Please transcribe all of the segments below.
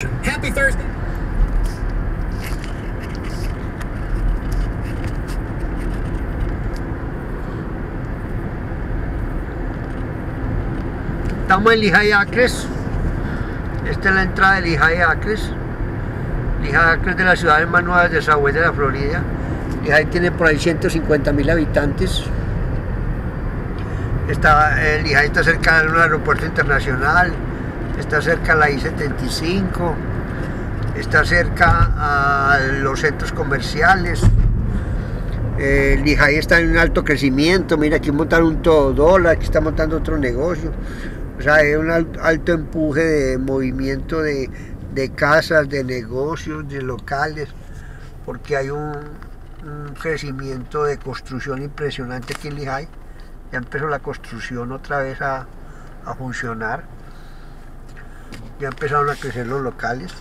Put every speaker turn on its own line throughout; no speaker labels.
Happy Thursday.
Estamos en Lehigh Acres. Esta es la entrada de Lehigh Acres. Lehigh Acres de las ciudades más nuevas de Southwest de la Florida. Lehigh tiene por ahí 150 mil habitantes. Está, eh, Lehigh está cerca de un aeropuerto internacional. Está cerca de la I-75. Está cerca a los centros comerciales. Eh, Lehigh está en un alto crecimiento. Mira, aquí montaron un todo dólar, aquí está montando otro negocio. O sea, hay un alto empuje de movimiento de, de casas, de negocios, de locales, porque hay un, crecimiento de construcción impresionante aquí en Lehigh. Ya empezó la construcción otra vez a, a funcionar. Ya empezaron a crecer los locales.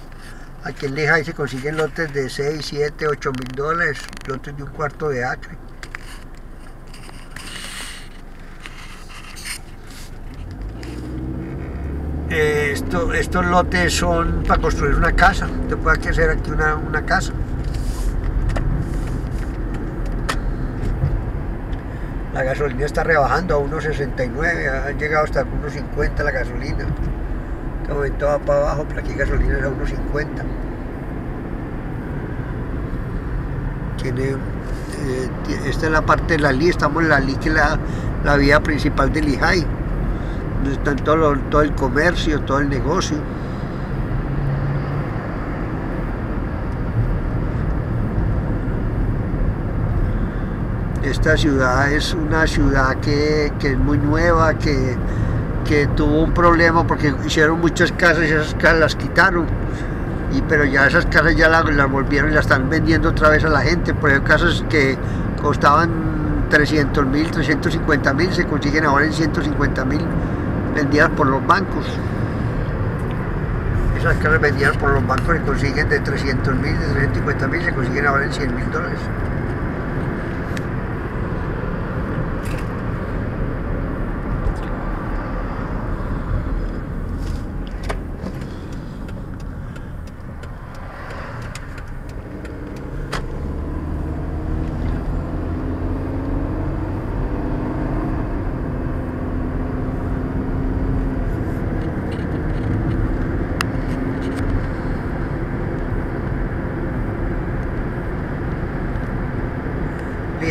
Aquí en Lehigh se consiguen lotes de 6, 7, 8 mil dólares, lotes de un cuarto de acre. Eh, esto, estos lotes son para construir una casa. Usted puede hacer aquí una, una casa. La gasolina está rebajando a 1.69, ha llegado hasta 1.50 la gasolina. Momento va para abajo, pero aquí gasolina era 1.50. Tiene, eh, esta es la parte de la LI, estamos en la LI, que es la, la vía principal de Lehigh donde está todo, todo el comercio, todo el negocio. Esta ciudad es una ciudad que, que es muy nueva, que, que, tuvo un problema porque hicieron muchas casas y esas casas las quitaron. Y, pero ya esas casas ya las, volvieron y las están vendiendo otra vez a la gente. Por ejemplo, casas que costaban 300 mil, 350 mil, se consiguen ahora en 150 mil vendidas por los bancos. Esas casas vendidas por los bancos se consiguen de 300 mil, de 350 mil, se consiguen ahora en 100 mil dólares.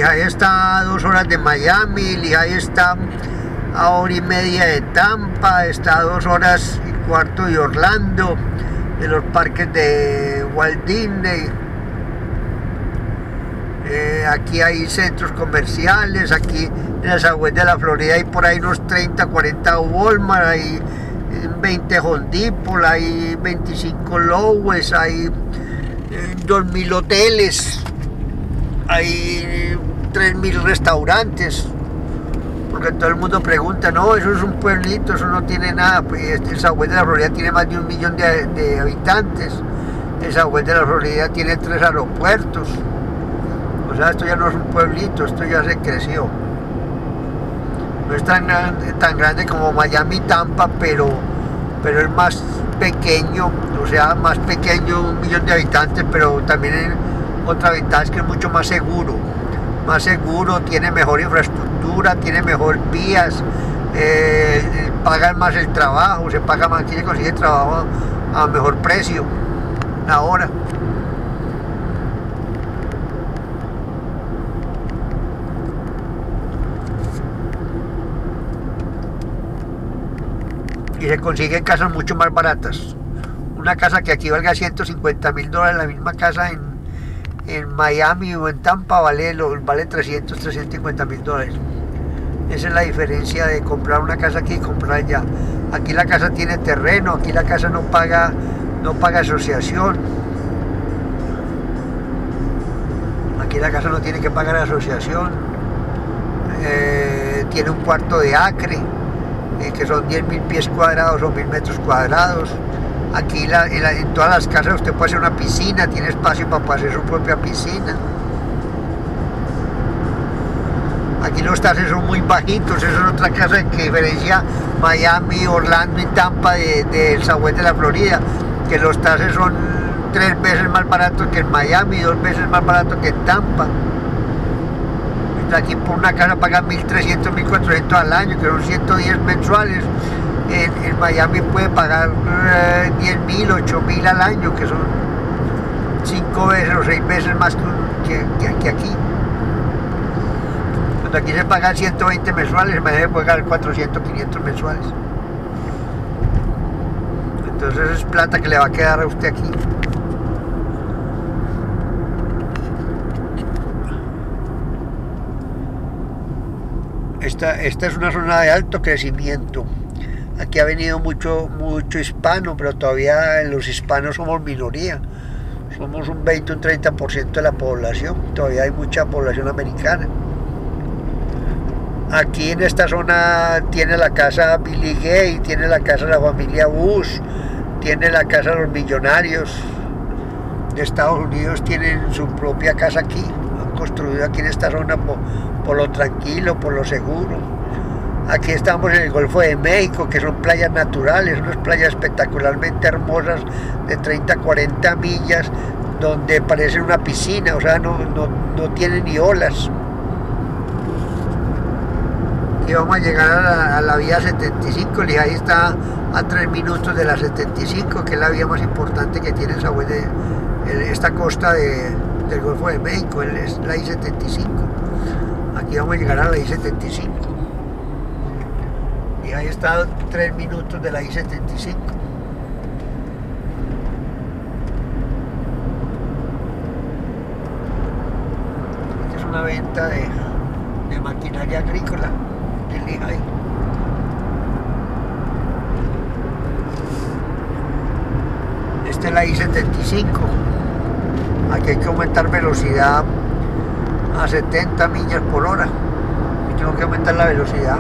Lehigh está a dos horas de Miami, Lehigh está a hora y media de Tampa, está a dos horas y cuarto de Orlando, de los parques de Walt Disney. Eh, aquí hay centros comerciales, aquí en las aguas de la Florida hay por ahí unos 30, 40 Walmart, hay 20 Home Depot, hay 25 Lowe's, hay 2.000 hoteles, hay 3.000 restaurantes, porque todo el mundo pregunta, no, eso es un pueblito, eso no tiene nada, pues el Sagüez de la Florida tiene más de un millón de, habitantes, el Sagüez de la Florida tiene tres aeropuertos, o sea, esto ya no es un pueblito, esto ya se creció. No es tan grande, tan grande como Miami Tampa, pero, pero es más pequeño, o sea, más pequeño, un millón de habitantes, pero también otra ventaja es que es mucho más seguro, más seguro, tiene mejor infraestructura, tiene mejor vías, eh, pagan más el trabajo, se paga más, aquí se consigue trabajo a mejor precio, ahora. y se consiguen casas mucho más baratas. Una casa que aquí valga 150 mil dólares, la misma casa en, en Miami o en Tampa vale, vale 300, 350 mil dólares. Esa es la diferencia de comprar una casa aquí y comprar allá. Aquí la casa tiene terreno, aquí la casa no paga, no paga asociación. Aquí la casa no tiene que pagar asociación. Eh, tiene un cuarto de acre eh, que son 10 mil pies cuadrados o mil metros cuadrados. Aquí en, todas las casas usted puede hacer una piscina, tiene espacio para hacer su propia piscina. Aquí los taxes son muy bajitos, eso es otra casa que diferencia Miami, Orlando y Tampa del de, de de la Florida. que los tases son tres veces más baratos que en Miami, dos veces más baratos que en Tampa. Aquí por una casa pagan 1.300, 1.400 al año, que son 110 mensuales. En, Miami puede pagar 10.000, eh, 8.000 al año, que son cinco veces o seis veces más que, que, aquí. Cuando aquí se pagan 120 mensuales, me debe pagar 400, 500 mensuales. Entonces es plata que le va a quedar a usted aquí. Esta, esta es una zona de alto crecimiento. Aquí ha venido mucho, mucho hispano, pero todavía los hispanos somos minoría. Somos un 20, un 30% de la población. Todavía hay mucha población americana. Aquí en esta zona tiene la casa Billy Gay, tiene la casa de la familia Bush, tiene la casa de los millonarios de Estados Unidos, tienen su propia casa aquí, han construido aquí en esta zona por, lo tranquilo, por lo seguro. Aquí estamos en el Golfo de México, que son playas naturales, unas playas espectacularmente hermosas de 30, 40 millas, donde parece una piscina, o sea, no, no, no tiene ni olas. Y vamos a llegar a la, vía 75, y ahí está a 3 minutos de la 75, que es la vía más importante que tiene esta costa del Golfo de México, es la I-75. Aquí vamos a llegar a la I-75. Y ahí está 3 minutos de la I-75. Esta es una venta de, de maquinaria agrícola del Lehigh. Esta es la I-75. Aquí hay que aumentar velocidad a 70 millas por hora. Y tengo que aumentar la velocidad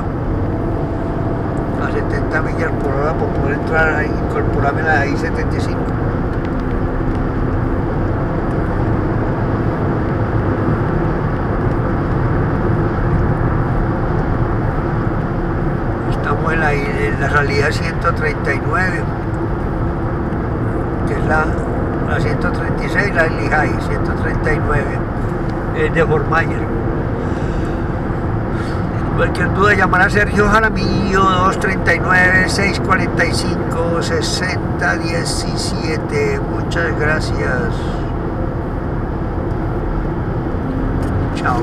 a 70 millas por hora para poder entrar e incorporarme a la I-75. Estamos en la, en la salida 139 la, la 136, la Lehigh, 139, es de Fort Cualquier duda llamar a Sergio Jaramillo 239-645-6017. Muchas gracias. Chao.